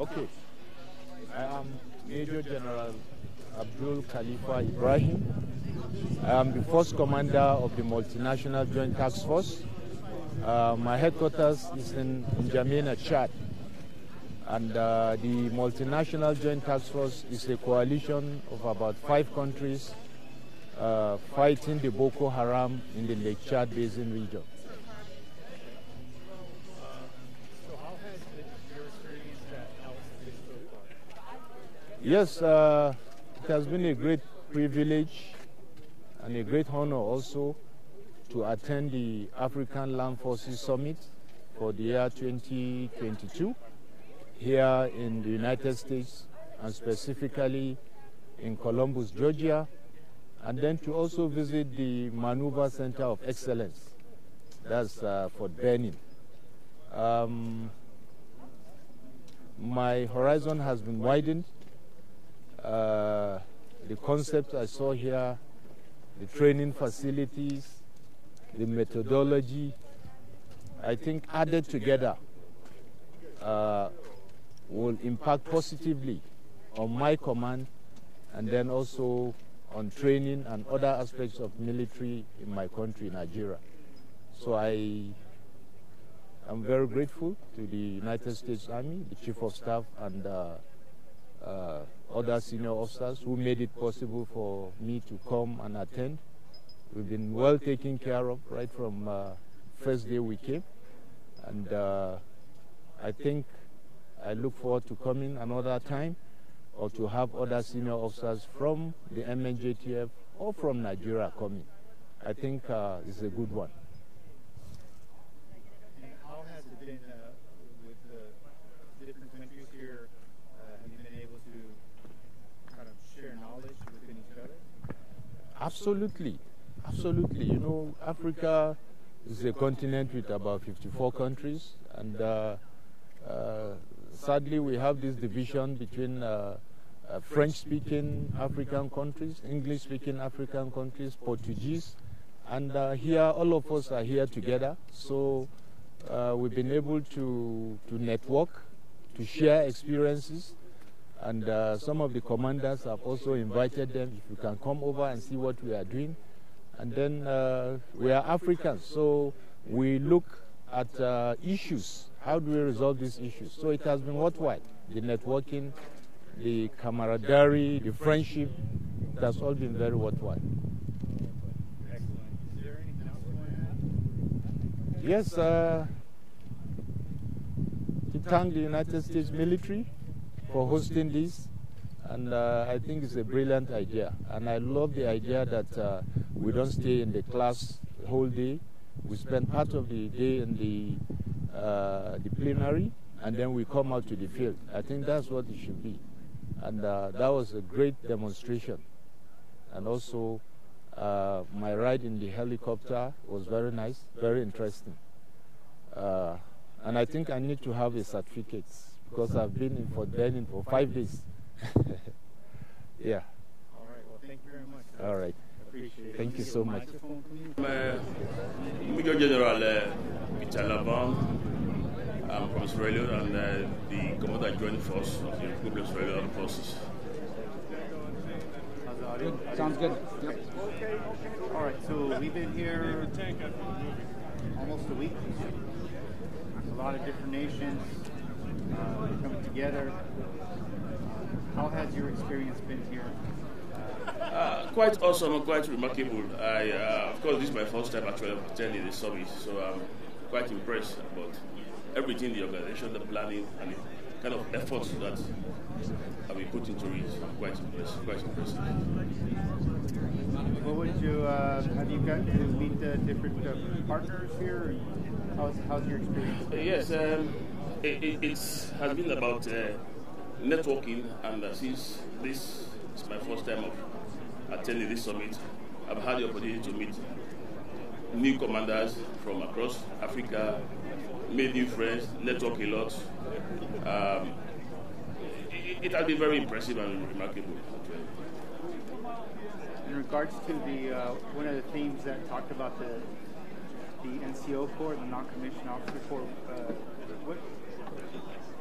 Okay. I am Major General Abdul Khalifah Ibrahim. I am the first commander of the Multinational Joint Task Force. Uh, my headquarters is in N'Djamena, Chad. And uh, the Multinational Joint Task Force is a coalition of about five countries uh, fighting the Boko Haram in the Lake Chad Basin region. Yes, uh, it has been a great privilege and a great honor also to attend the African Land Forces Summit for the year 2022 here in the United States and specifically in Columbus, Georgia, and then to also visit the Maneuver Center of Excellence, that's uh, Fort Benning. Um, my horizon has been widened uh, the concepts I saw here, the training facilities, the methodology, I think added together uh, will impact positively on my command and then also on training and other aspects of military in my country, Nigeria. So I am very grateful to the United States Army, the Chief of Staff, and uh, uh, other senior officers who made it possible for me to come and attend. We've been well taken care of right from uh, first day we came. And uh, I think I look forward to coming another time or to have other senior officers from the MNJTF or from Nigeria coming. I think uh, it's a good one. Absolutely. Absolutely. You know, Africa is a continent with about 54 countries, and uh, uh, sadly, we have this division between uh, uh French speaking African countries, English speaking African countries, Portuguese, and uh, here all of us are here together. So uh, we've been able to, to network, to share experiences, and uh, some of the commanders have also invited them if you can come over and see what we are doing. And then uh, we are Africans, so we look at uh, issues. How do we resolve these issues? So it has been worthwhile. The networking, the camaraderie, the friendship, it has all been very worthwhile. Yes, uh, to thank the United States military for hosting this. And uh, I think it's a brilliant idea. And I love the idea that uh, we don't stay in the class the whole day. We spend part of the day in the, uh, the plenary, and then we come out to the field. I think that's what it should be. And uh, that was a great demonstration. And also, uh, my ride in the helicopter was very nice, very interesting. Uh, and I think I need to have a certificate because I've been in Fort Benning for five days. yeah. All right. Well, thank you very much. All right. Appreciate thank you so much. Major General uh, Peter Lavahun. I'm from Sierra Leone and uh, the Commander Joint Force of the Republic of Sierra Leone Forces. Good. Sounds good. Yep. All right. So we've been here almost a week. A lot of different nations uh, coming together. Uh, how has your experience been here? Uh, quite awesome quite remarkable. I, uh, of course, this is my first time actually attending the summit, so I'm quite impressed about everything the organization, the planning, and the kind of efforts that have been put into it. I'm quite impressed. Quite impressed. What would you uh, have you got to meet the different uh, partners here? How's, how's your experience? yes. Um, it, it has been about uh, networking, and uh, since this is my first time of attending this summit, I've had the opportunity to meet new commanders from across Africa, made new friends, network a lot. Um, it, it, has been very impressive and remarkable. In regards to the uh, one of the themes that talked about the the NCO Corps, the non-commissioned officer corps, uh, what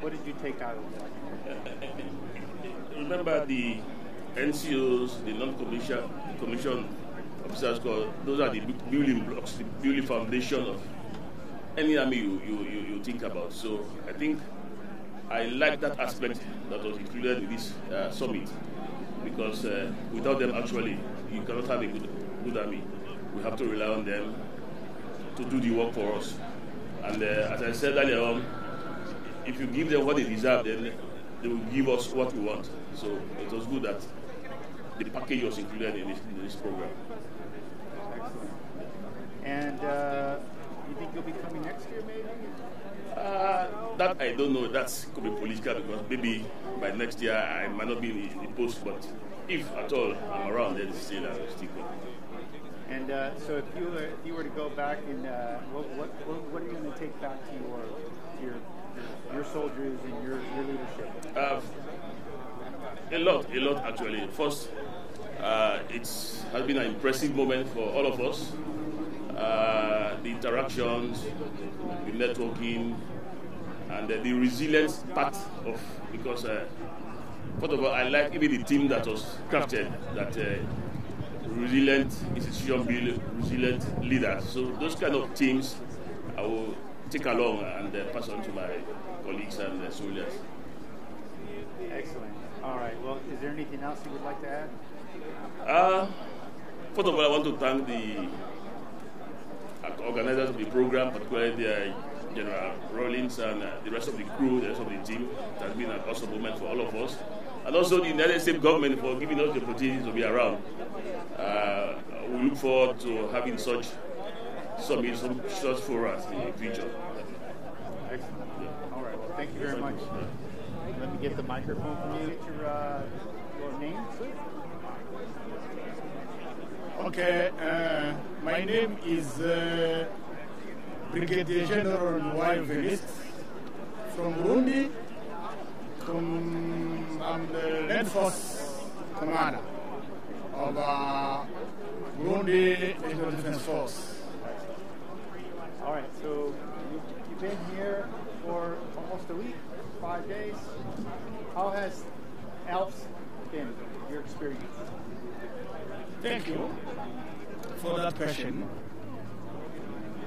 what did you take out of that? Remember the NCOs, the non-commissioned commission officers, those are the building blocks, the building foundation of any army you, you, you, you think about. So I think I like that aspect that was included in this uh, summit because uh, without them, actually, you cannot have a good, good army. We have to rely on them to do the work for us. And uh, as I said earlier on, if you give them what they deserve, then they will give us what we want. So it was good that the package was included in this, in this program. Excellent. And uh, you think you'll be coming next year, maybe? Uh, that I don't know. That could be political because maybe by next year I might not be in the, post, but if at all I'm around, then still I will stick. And uh, so, if you were, if you were to go back and uh, what, what what are you going to take back to your your your and your your leadership? Uh, a lot, a lot actually. First, uh, it has been an impressive moment for all of us. Uh, the interactions, the networking, and the resilience part of because uh, first of all, I like even the team that was crafted that uh, resilient institution build resilient leaders. So those kind of teams, I will take along and uh, pass on to my colleagues and uh, soldiers. Excellent. All right. Well, is there anything else you would like to add? Uh, first of all, I want to thank the organizers of the program, particularly the, uh, General Rohling and uh, the rest of the crew, the rest of the team. It has been an awesome moment for all of us. And also the United States government for giving us the opportunity to be around. Uh, we look forward to having such summits, such forums in the future. Excellent. All right. Well, thank you very much. Let me get the microphone from you. Get your, uh, your name, please. Okay, uh, my name is uh, Brigadier General Nduwayo Venuste from Burundi. From, I'm the Land Force Commander of uh, Burundi National Defense Force. All right, so you, you've been here for almost a week, five days. How has ALFS been, your experience? Thank you for that question.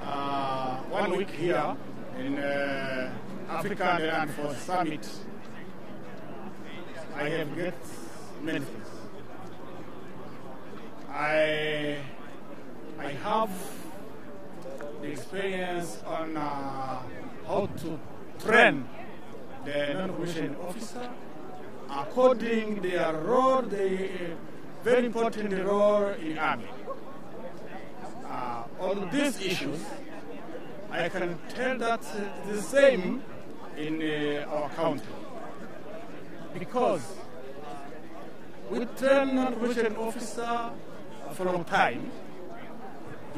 Uh, one week here in uh, African Land Force Summit, I have get many things. I I have the experience on uh, how to train the non-commissioned officer according their role, the very important role in army. Uh, on these issues, I can tell that uh, the same in uh, our country because we train non-commissioned officer for a long time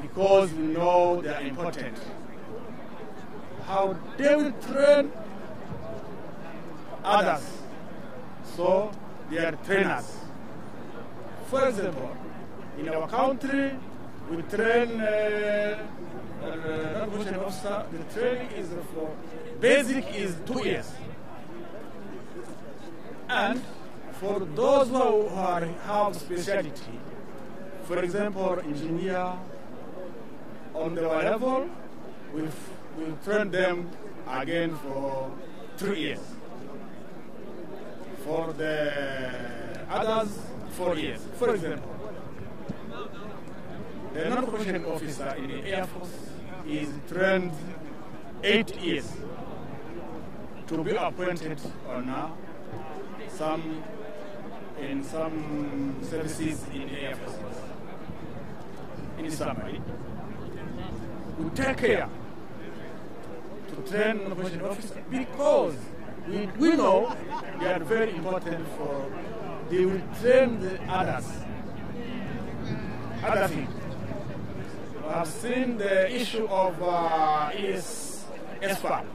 because we know they are important. How they will train others, so they are trainers. For example, in our country, we train uh, uh, officer. The training is for basic is two years, and for those who are, have specialty, for example, engineer on the level, we we train them again for three years. For the others, four years. For example, the non-commissioned officer in the Air Force is trained eight years to be appointed or uh, some in some services in the Air Force. In summary, we take care to train non-commissioned officers because we, we know they are very important for they will train the others. Other things. We have seen the issue of uh, ES, SFAB.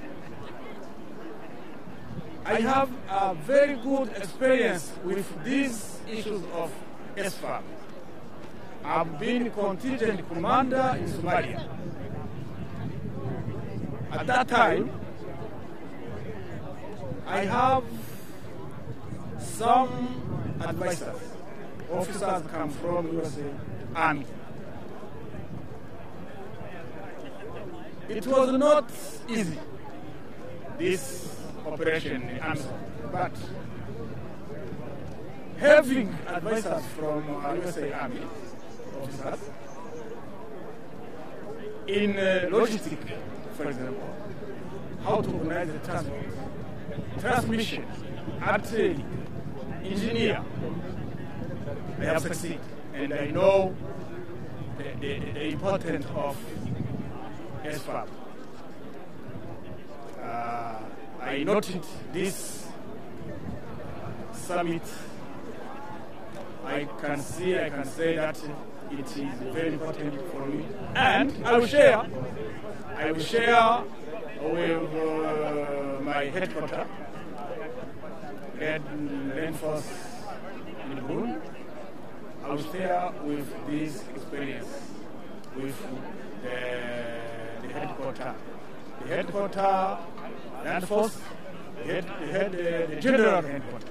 I have a very good experience with these issues of SFAB. I've been contingent commander in Somalia. At that time, I have some advisors, officers come from USA Army. It was not easy, this operation in AMISOM, but having advisors from uh, USA Army officers in uh, logistics, for example, how to organize the transport, transmission, artillery, engineer, I have succeeded, and I know the, the, the importance of SFAB. Uh, I noted this summit. I can see, I can say that it is very important for me. And I will share, I will share with uh, my headquarters, Red, Red Force in Burundi. I will share with this experience with the, the headquarters. The headquarters, Land Force, head, the, head, uh, the general headquarters,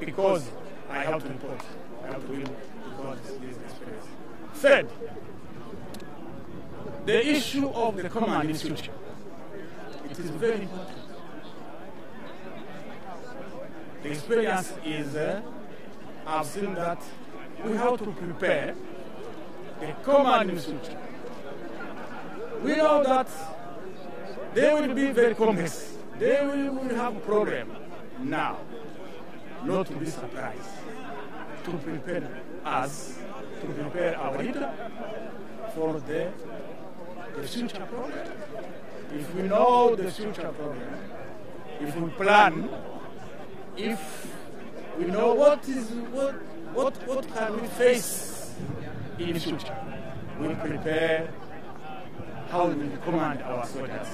because I have to report. I have to report this experience. Third, the issue of the common in future. It is very important. The experience is, uh, I've seen that we have to prepare the common in future. We know that they will be very complex. They will, will have problem now. Not to be surprised. To prepare us, to prepare our leader for the, the future problem. If we know the future problem, if we plan, if we know what is what what what can we face in the future, we prepare how we command our soldiers.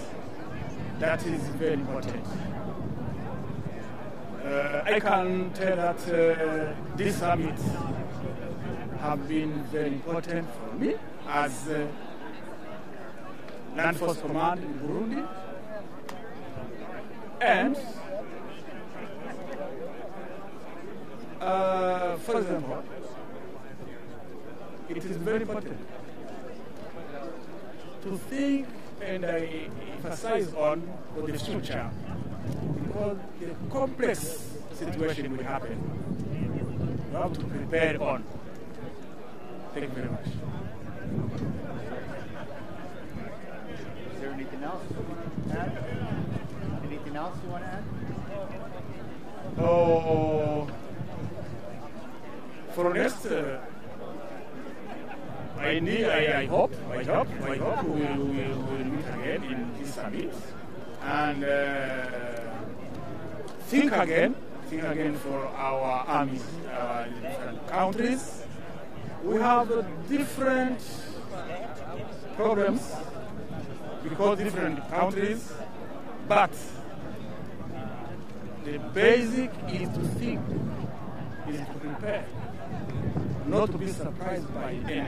That is very important. Uh, I can tell that uh, this summit have been very important for me as uh, Land Force Command in Burundi and uh, for example, it is very important to think and I emphasize on the future because the complex situation will happen. You have to prepare on. Thank you very much. Anything else to add? Anything else you want to add? Oh, for next, uh, I need, I, I hope, I hope, I hope we will we will meet again in this summit and uh, think again, think again for our armies, our different countries. We have uh, different problems because different countries, but the basic is to think, is to prepare, not to be surprised by you.